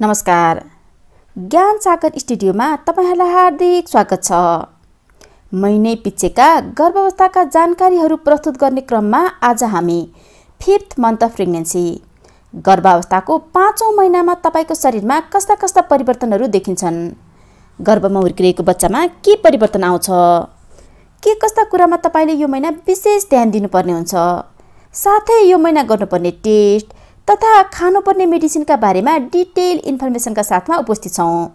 नमस्कार। ज्ञान सागर स्टुडियोमा तपाईँहरूलाई हार्दिक स्वागत छ। महिनै पिच्छेका गर्भावस्थाका जानकारीहरू प्रस्तुत गर्ने क्रममा आज हामी फिफ्थ मन्थ अफ प्रेग्नेन्सी गर्भावस्थाको पाँचौँ महिनामा तपाईँको शरीरमा कस्ता कस्ता परिवर्तनहरू देखिन्छन्? गर्भमा हुर्किरहेको बच्चामा के परिवर्तन आउँछ? के कस्ता कुरामा तपाईँले यो महिना विशेष ध्यान दिनुपर्ने हुन्छ? साथै यो महिना गर्नुपर्ने टेस्ट तथा खानुपर्ने मेडिसिनका बारेमा डिटेल इन्फर्मेसनका साथमा उपस्थित छौँ।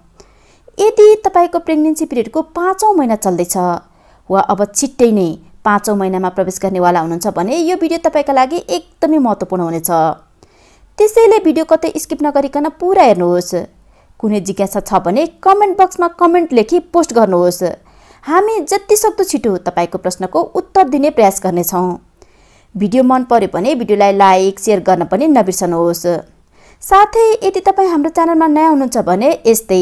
यदि तपाईँको प्रेग्नेन्सी पिरियडको पाँचौँ महिना चल्दैछ वा अब छिट्टै नै पाँचौँ महिनामा प्रवेश गर्नेवाला हुनुहुन्छ भने यो भिडियो तपाईँका लागि एकदमै महत्त्वपूर्ण हुनेछ। त्यसैले भिडियो कतै स्किप नगरिकन पुरा हेर्नुहोस्। कुनै जिज्ञासा छ भने कमेन्ट बक्समा कमेन्ट लेखी पोस्ट गर्नुहोस्। हामी जति सक्दो छिटो तपाईँको प्रश्नको उत्तर दिने प्रयास गर्नेछौँ। भिडियो मन पर्यो भने भिडियोलाई लाइक सेयर गर्न पनि नबिर्सनुहोस्। साथै यदि तपाईँ हाम्रो च्यानलमा नयाँ हुनुहुन्छ भने यस्तै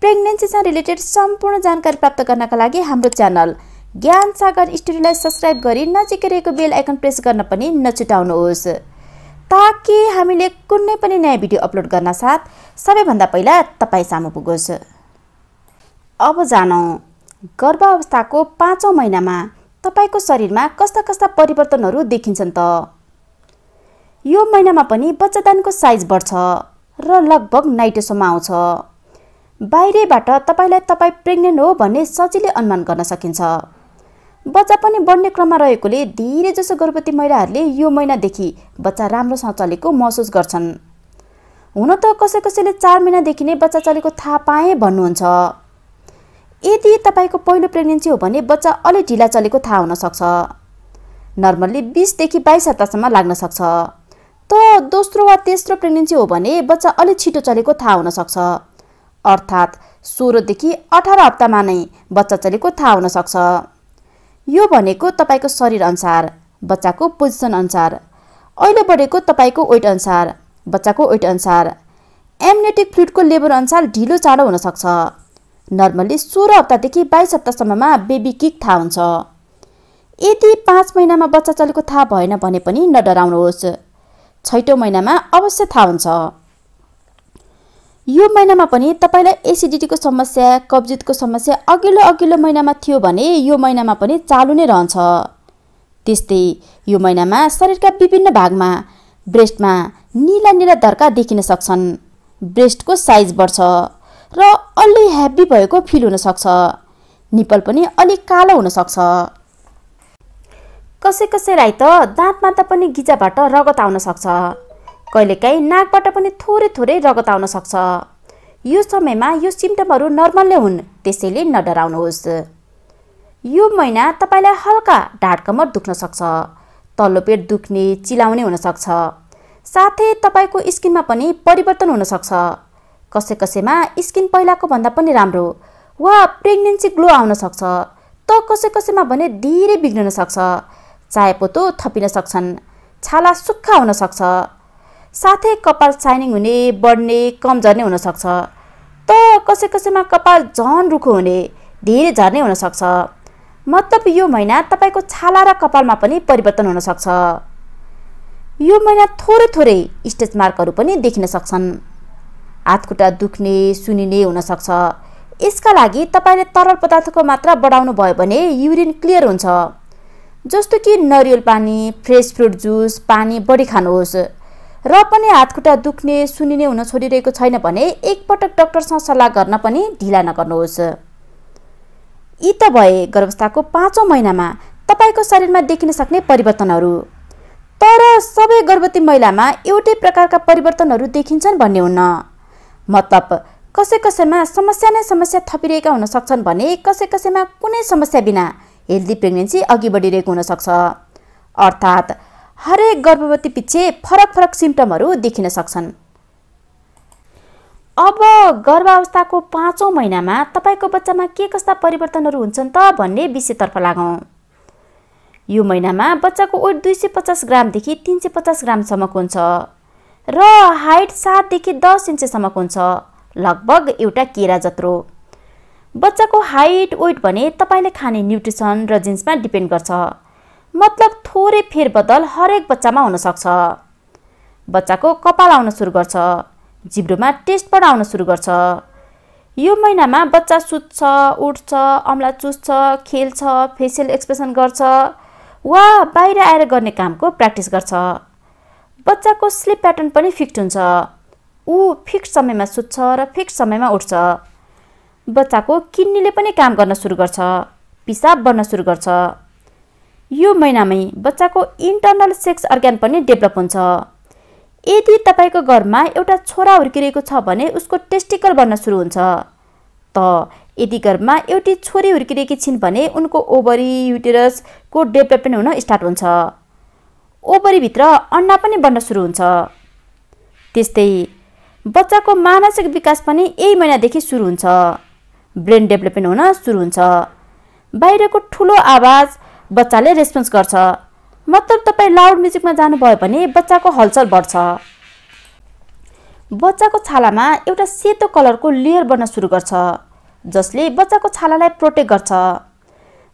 प्रेग्नेन्सीसँग रिलेटेड सम्पूर्ण जानकारी प्राप्त गर्नका लागि हाम्रो च्यानल ज्ञान सागर स्टुडियोलाई सब्सक्राइब गरी नजिकै रहेको बेल आइकन प्रेस गर्न पनि नछुटाउनुहोस्। ताकि हामीले कुनै पनि नयाँ भिडियो अपलोड गर्न साथ सबैभन्दा पहिला तपाईँ सामु पुगोस्। अब जानौँ। गर्भावस्थाको पाँचौँ महिनामा तपाईँको शरीरमा कस्ता कस्ता परिवर्तनहरू देखिन्छन् त? यो महिनामा पनि बच्चादानको साइज बढ्छ र लगभग नाइटोसम्म आउँछ। बाहिरैबाट तपाईँलाई तपाईँ प्रेग्नेन्ट हो भन्ने सजिलै अनुमान गर्न सकिन्छ। बच्चा पनि बढ्ने क्रममा रहेकोले धेरैजसो गर्भवती महिलाहरूले यो महिनादेखि बच्चा राम्रोसँग चलेको महसुस गर्छन्। हुन त कसै कसैले चार महिनादेखि नै बच्चा चलेको थाहा पाएँ भन्नुहुन्छ। यदि तपाईँको पहिलो प्रेग्नेन्सी हो भने बच्चा अलिक ढिला चलेको थाहा हुनसक्छ नर्मल्ली बिसदेखि बाइस हप्तासम्म लाग्न सक्छ। त दोस्रो वा तेस्रो प्रेग्नेन्सी हो भने बच्चा अलिक छिटो चलेको थाहा हुनसक्छ अर्थात् सोह्रदेखि अठार हप्तामा नै बच्चा चलेको थाहा हुनसक्छ यो भनेको तपाईँको शरीर अनुसार बच्चाको पोजिसन अनुसार। अहिले बढेको तपाईँको वेट अनुसार बच्चाको वेट अनुसार। एमनेटिक फ्लुइडको लेभल अनुसार ढिलो चाँडो हुनसक्छ नर्मल्ली सोह्र हप्तादेखि बाइस हप्तासम्ममा बेबी किक थाहा हुन्छ। यदि पाँच महिनामा बच्चा चलेको थाहा भएन भने पनि नडराउनुहोस्। छैटौँ महिनामा अवश्य थाहा हुन्छ। यो महिनामा पनि तपाईँलाई एसिडिटीको समस्या कब्जियतको समस्या अघिल्लो अघिल्लो महिनामा थियो भने यो महिनामा पनि चालु नै रहन्छ। त्यस्तै यो महिनामा शरीरका विभिन्न भागमा ब्रेस्टमा निला निला धर्का देखिन सक्छन्। ब्रेस्टको साइज बढ्छ। र अलि ह्याप्पी भएको फिल हुनसक्छ। निपल पनि अलिक कालो हुनसक्छ। कसै कसैलाई त दाँतमा त पनि गिजाबाट रगत आउन सक्छ। कहिलेकाहीँ नाकबाट पनि थोरै थोरै रगत आउन सक्छ। यो समयमा यो सिम्टमहरू नर्मल नै हुन् त्यसैले नडराउनुहोस्। यो महिना तपाईँलाई हल्का ढाड कमर दुख्न सक्छ तल्लो पेट दुख्ने चिलाउने हुनसक्छ। साथै तपाईँको स्किनमा पनि परिवर्तन हुनसक्छ। कसै कसैमा स्किन पहिलाको भन्दा पनि राम्रो। वा प्रेग्नेन्सी ग्लो आउन सक्छ त कसै कसैमा भने धेरै बिग्रिन सक्छ। चायापोतो थपिन सक्छन् छाला सुक्खा हुन सक्छ। साथै कपाल साइनिङ हुने बढ्ने कम झर्ने हुनसक्छ त कसै कसैमा कपाल झन रुखो हुने धेरै झर्ने हुनसक्छ मतलब यो महिना तपाईँको छाला र कपालमा पनि परिवर्तन हुनसक्छ यो महिना थोरै थोरै स्टेज मार्कहरू पनि देखिन सक्छन्। हातखुट्टा दुख्ने सुनिने हुनसक्छ। यसका लागि तपाईँले तरल पदार्थको मात्रा बढाउनु भयो भने युरिन क्लियर हुन्छ। जस्तो कि नरिवल पानी फ्रेस फ्रुट जुस पानी बढी खानुहोस्। र पनि हातखुट्टा दुख्ने सुनिने हुन छोडिरहेको छैन भने एकपटक डक्टरसँग सल्लाह गर्न पनि ढिला नगर्नुहोस्। यी त भए गर्भावस्थाको पाँचौँ महिनामा तपाईँको शरीरमा देखिन सक्ने परिवर्तनहरू। तर सबै गर्भवती महिलामा एउटै प्रकारका परिवर्तनहरू देखिन्छन् भन्ने हुन्न। मतलब कसै कसैमा समस्या नै समस्या थपिरहेका हुन सक्छन् भने कसै कसैमा कुनै समस्या बिना हेल्दी प्रेग्नेन्सी अघि बढिरहेको हुनसक्छ। अर्थात् हरेक गर्भवती पछि फरक फरक सिम्टमहरू देखिन सक्छन्। अब गर्भावस्थाको पाँचौँ महिनामा तपाईँको बच्चामा के कस्ता परिवर्तनहरू हुन्छन् त भन्ने विषयतर्फ लागौँ। यो महिनामा बच्चाको वेट दुई सय पचास ग्रामदेखि तिन सय पचास ग्रामसम्मको हुन्छ। र हाइट सातदेखि दस इन्चसम्मको हुन्छ लगभग एउटा केरा जत्रो। बच्चाको हाइट वेट भने तपाईँले खाने न्युट्रिसन र जिन्समा डिपेन्ड गर्छ। मतलब थोरै फेरबदल हरेक बच्चामा हुनसक्छ। बच्चाको कपाल आउन सुरु गर्छ जिब्रोमा टेस्ट आउन सुरु गर्छ। यो महिनामा बच्चा सुत्छ उठ्छ अम्ला चुस्छ खेल्छ फेसियल एक्सप्रेसन गर्छ वा बाहिर आएर गर्ने कामको प्र्याक्टिस गर्छ। बच्चाको स्लिप प्याटर्न पनि फिक्स हुन्छ। ऊ फिक्स समयमा सुत्छ र फिक्स समयमा उठ्छ। बच्चाको किन्नीले पनि काम गर्न सुरु गर्छ पिसाब बढ्न सुरु गर्छ। यो महिनामै बच्चाको इन्टर्नल सेक्स अर्ग्यान पनि डेभलप हुन्छ। यदि तपाईँको घरमा एउटा छोरा हुर्किरहेको छ भने उसको टेस्टिकल बन्न सुरु हुन्छ। त यदि घरमा एउटी छोरी हुर्किरहेकी छिन् भने उनको ओभरी युटेरसको डेभलपमेन्ट हुन स्टार्ट हुन्छ। ओभरीभित्र अन्डा पनि बन्न सुरु हुन्छ। त्यस्तै बच्चाको मानसिक विकास पनि यही महिनादेखि सुरु हुन्छ। ब्रेन डेभलपमेन्ट हुन सुरु हुन्छ। बाहिरको ठुलो आवाज बच्चाले रेस्पोन्स गर्छ। मतलब तपाईँ लाउड म्युजिकमा जानुभयो भने बच्चाको हलचल बढ्छ। बच्चाको छालामा एउटा सेतो कलरको लेयर बन्न सुरु गर्छ जसले बच्चाको छालालाई प्रोटेक्ट गर्छ।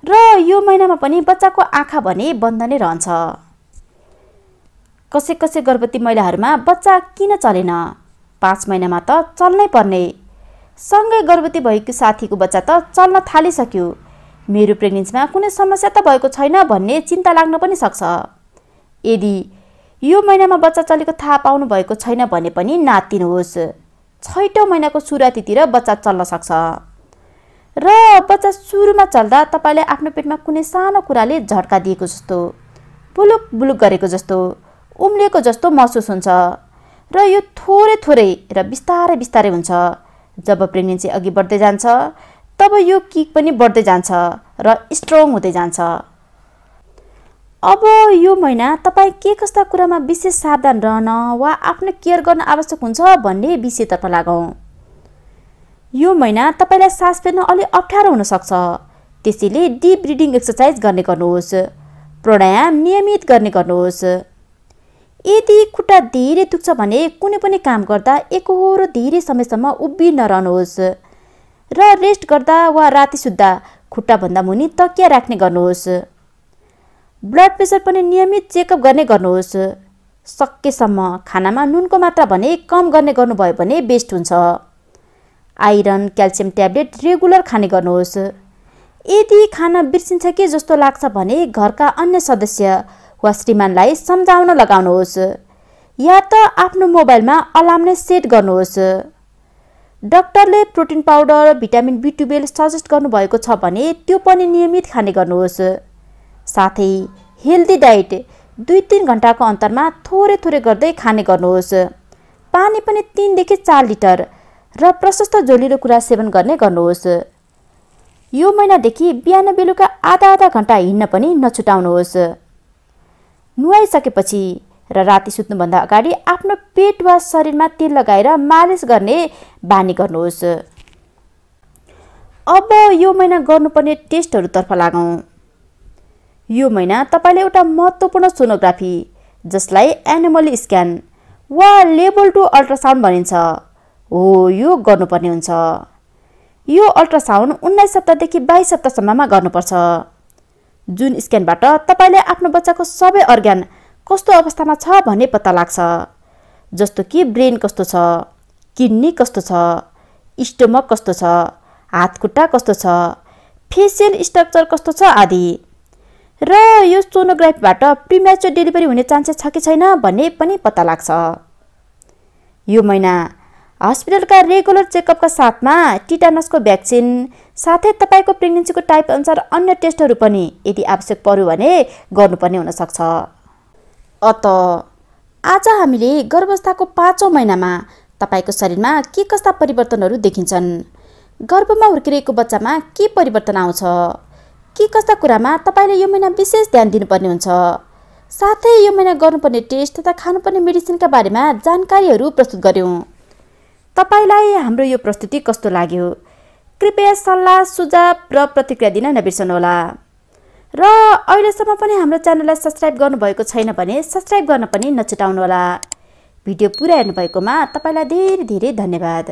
र यो महिनामा पनि बच्चाको आँखा भने बन्द नै रहन्छ। कसै कसै गर्भवती महिलाहरूमा बच्चा किन चलेन? पाँच महिनामा त चल्नै पर्ने। सँगै गर्भवती भएको साथीको बच्चा त चल्न थालिसक्यो। मेरो प्रेग्नेन्सीमा कुनै समस्या त भएको छैन भन्ने चिन्ता लाग्न पनि सक्छ। यदि यो महिनामा बच्चा चलेको थाहा पाउनु भएको छैन भने पनि नातिनुहोस् छैटौँ महिनाको सुरुवातीतिर बच्चा चल्न सक्छ। र बच्चा सुरुमा चल्दा तपाईँले आफ्नो पेटमा कुनै सानो कुराले झट्का दिएको जस्तो बुलुक बुलुक गरेको जस्तो उम्लिएको जस्तो महसुस हुन्छ र यो थोरै थोरै र बिस्तारै बिस्तारै हुन्छ। जब प्रेग्नेन्सी अघि बढ्दै जान्छ तब यो किक पनि बढ्दै जान्छ र स्ट्रङ हुँदै जान्छ। अब यो महिना तपाईँ के कस्ता कुरामा विशेष सावधान रहन वा आफ्नो केयर गर्न आवश्यक हुन्छ भन्ने विषयतर्फ लागौँ। यो महिना तपाईँलाई सास फेर्न अलिक अप्ठ्यारो हुनसक्छ। त्यसैले डिप ब्रिडिङ एक्सर्साइज गर्ने गर्नुहोस्। प्राणायाम नियमित गर्ने गर्नुहोस्। यदि खुट्टा धेरै दुख्छ भने कुनै पनि काम गर्दा एकहोरो धेरै समयसम्म उभि नरहनुहोस् र रेस्ट गर्दा वा राति सुत्दा खुट्टाभन्दा मुनि तकिया राख्ने गर्नुहोस्। ब्लड प्रेसर पनि नियमित चेकअप गर्ने गर्नुहोस्। सकेसम्म खानामा नुनको मात्रा भने कम गर्ने गर्नुभयो भने बेस्ट हुन्छ। आइरन क्याल्सियम ट्याब्लेट रेगुलर खाने गर्नुहोस्। यदि खाना बिर्सिन्छ कि जस्तो लाग्छ भने घरका अन्य सदस्य वा श्रीमानलाई सम्झाउन लगाउनुहोस् या त आफ्नो मोबाइलमा अलार्म नै सेट गर्नुहोस्। डक्टरले protein powder vitamin B twelve suggest गर्नुभएको छ भने त्यो पनि नियमित खाने गर्नुहोस्। साथै हेल्दी डाइट दुई तिन घन्टाको अन्तरमा थोरै थोरै गर्दै खाने गर्नुहोस्। पानी पनि तिनदेखि चार लिटर र प्रशस्त झोलिलो कुरा सेवन गर्ने गर्नुहोस्। यो महिनादेखि बिहान बेलुका आधा आधा घन्टा हिँड्न पनि नछुटाउनुहोस्। नुहाइसकेपछि र राति सुत्नुभन्दा अगाडि आफ्नो पेट वा शरीरमा तेल लगाएर मालिस गर्ने बानी गर्नुहोस्। अब यो महिना गर्नुपर्ने टेस्टहरूतर्फ लागौँ। यो महिना तपाईँले एउटा महत्त्वपूर्ण सोनोग्राफी जसलाई एनिमल स्क्यान वा लेबल टु अल्ट्रासाउन्ड भनिन्छ हो यो गर्नुपर्ने हुन्छ। यो अल्ट्रासाउन्ड उन्नाइस हप्तादेखि बाइस हप्तासम्ममा गर्नुपर्छ। जुन स्क्यानबाट तपाईँले आफ्नो बच्चाको सबै अर्ग्यान कस्तो अवस्थामा छ भन्ने पत्ता लाग्छ। जस्तो कि ब्रेन कस्तो छ किडनी कस्तो छ स्टोमक कस्तो छ हात खुट्टा कस्तो छ फेसियल स्ट्रक्चर कस्तो छ आदि। र यो सोनोग्राफीबाट प्रिमेचर डेलिभरी हुने चान्सेस छ कि छैन भन्ने पनि पत्ता लाग्छ। यो महिना हस्पिटलका रेगुलर चेकअपका साथमा टिटानसको भ्याक्सिन साथै तपाईँको प्रेग्नेन्सीको टाइप अनुसार अन्य टेस्टहरू पनि यदि आवश्यक पर्यो भने गर्नुपर्ने हुनसक्छ। अत आज हामीले गर्भावस्थाको पाँचौँ महिनामा तपाईँको शरीरमा के कस्ता परिवर्तनहरू देखिन्छन्? गर्भमा हुर्किरहेको बच्चामा के परिवर्तन आउँछ? के कस्ता कुरामा तपाईँले यो महिना विशेष ध्यान दिनुपर्ने हुन्छ? साथै यो महिना गर्नुपर्ने टेस्ट तथा खानुपर्ने मेडिसिनका बारेमा जानकारीहरू प्रस्तुत गऱ्यौँ। तपाईँलाई हाम्रो यो प्रस्तुति कस्तो लाग्यो? कृपया सल्लाह सुझाव र प्रतिक्रिया दिन नबिर्सनुहोला। र अहिलेसम्म पनि हाम्रो च्यानललाई सब्सक्राइब गर्नुभएको छैन भने सब्सक्राइब गर्न पनि नछुटाउनुहोला। भिडियो पुरा हेर्नुभएकोमा तपाईँलाई धेरै धेरै धन्यवाद।